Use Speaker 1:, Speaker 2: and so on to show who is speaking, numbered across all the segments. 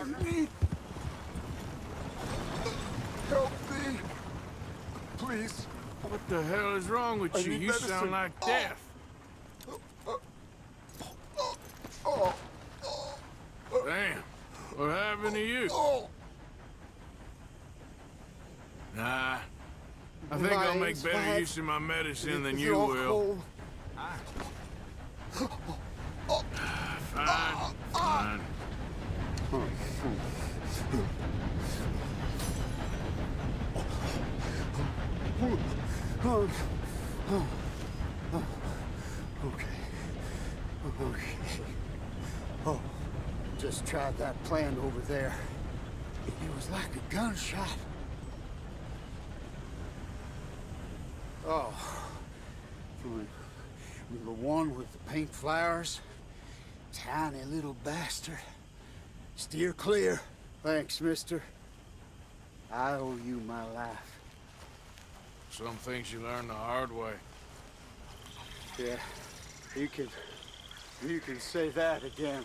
Speaker 1: Help me! Please.
Speaker 2: What the hell is wrong with
Speaker 1: I
Speaker 2: you? You
Speaker 1: medicine.
Speaker 2: sound like
Speaker 1: Oh.
Speaker 2: death.
Speaker 1: Oh,
Speaker 2: Damn. What happened to you? Nah. I think I'll make better use of my medicine than you will.
Speaker 1: Okay. Okay. Oh, just tried that plant over there. It was like a gunshot. Oh. The one with the pink flowers. Tiny little bastard. Steer clear. Thanks, mister. I owe you my life.
Speaker 2: Some things you learn the hard way.
Speaker 1: Yeah, you can, you can say that again.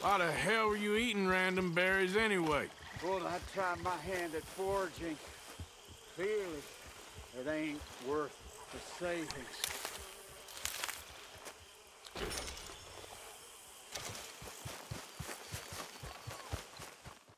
Speaker 2: Why the hell were you eating random berries anyway?
Speaker 1: Well, I tried my hand at foraging. Clearly, it ain't worth the savings.